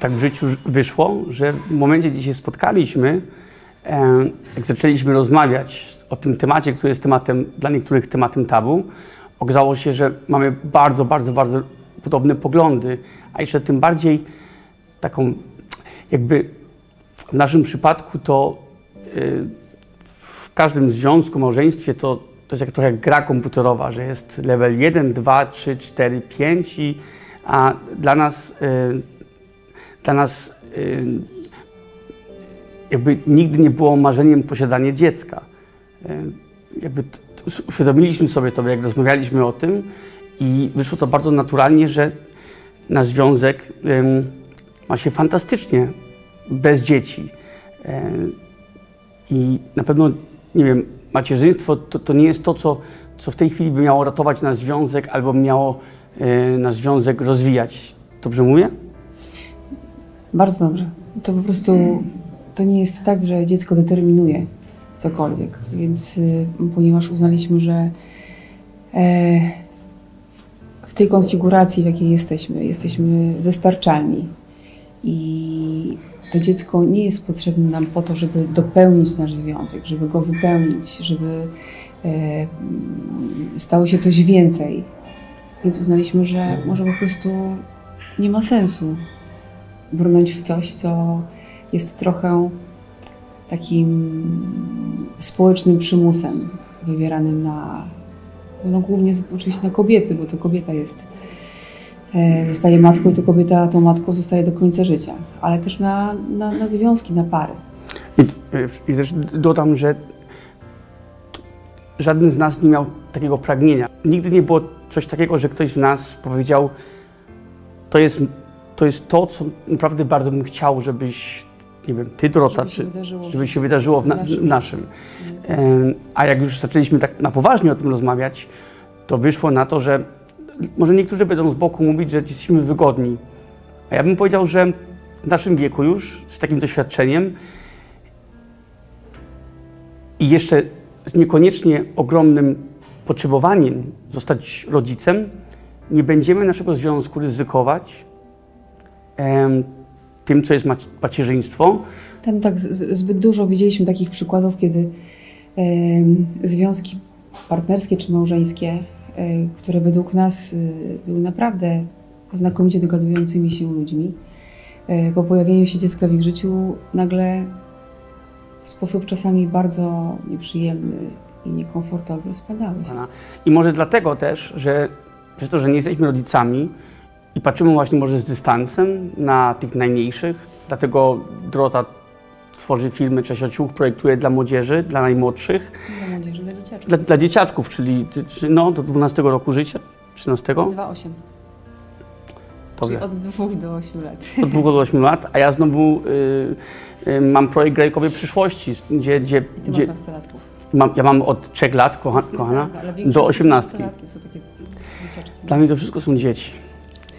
tak w życiu wyszło, że w momencie, gdzie się spotkaliśmy, jak zaczęliśmy rozmawiać o tym temacie, który jest tematem, dla niektórych tematem tabu, okazało się, że mamy bardzo, bardzo, bardzo podobne poglądy, a jeszcze tym bardziej taką, jakby w naszym przypadku to y, w każdym związku, małżeństwie to, to jest jak trochę jak gra komputerowa, że jest level 1, 2, 3, 4, 5 i a dla nas, y, dla nas y, jakby nigdy nie było marzeniem posiadanie dziecka. Jakby uświadomiliśmy sobie to, jak rozmawialiśmy o tym i wyszło to bardzo naturalnie, że na związek ma się fantastycznie bez dzieci. I na pewno, nie wiem, macierzyństwo to, to nie jest to, co, co w tej chwili by miało ratować nasz związek albo miało nasz związek rozwijać. Dobrze mówię? Bardzo dobrze. To po prostu to nie jest tak, że dziecko determinuje cokolwiek. Więc y, ponieważ uznaliśmy, że e, w tej konfiguracji, w jakiej jesteśmy, jesteśmy wystarczalni i to dziecko nie jest potrzebne nam po to, żeby dopełnić nasz związek, żeby go wypełnić, żeby e, stało się coś więcej. Więc uznaliśmy, że może po prostu nie ma sensu brnąć w coś, co jest trochę takim społecznym przymusem wywieranym na, no głównie oczywiście na kobiety, bo to kobieta jest, e, zostaje matką i to kobieta tą matką zostaje do końca życia, ale też na, na, na związki, na pary. I, I też dodam, że żaden z nas nie miał takiego pragnienia. Nigdy nie było coś takiego, że ktoś z nas powiedział, to jest to, jest to co naprawdę bardzo bym chciał, żebyś nie wiem, ty Dorota, żeby czy wydarzyło, żeby się wydarzyło w, na, w naszym. A jak już zaczęliśmy tak na poważnie o tym rozmawiać, to wyszło na to, że może niektórzy będą z boku mówić, że jesteśmy wygodni. A ja bym powiedział, że w naszym wieku już, z takim doświadczeniem i jeszcze z niekoniecznie ogromnym potrzebowaniem zostać rodzicem, nie będziemy naszego związku ryzykować tym, co jest macierzyństwo. Tam tak zbyt dużo widzieliśmy takich przykładów, kiedy związki partnerskie czy małżeńskie, e, które według nas e, były naprawdę znakomicie dogadującymi się ludźmi, e, po pojawieniu się dziecka w ich życiu nagle w sposób czasami bardzo nieprzyjemny i niekomfortowy rozpadały się. I może dlatego też, że przez to, że nie jesteśmy rodzicami, i patrzymy właśnie może z dystansem na tych najmniejszych, dlatego Drota tworzy filmy Czesiociuch, projektuje dla młodzieży, dla najmłodszych. Dla młodzieży, dla dzieciaczków. Dla, dla dzieciaczków, czyli no, do 12 roku życia, 13? 2-8. Czyli od 2 do 8 lat. Od 2 do 8 lat, a ja znowu y, y, mam projekt Grajkowej Przyszłości, gdzie... gdzie, Ty gdzie masz. Mam, ja mam od 3 lat, kocha, kochana, do 18. Są takie dzieciaczki. Dla mnie to wszystko są dzieci.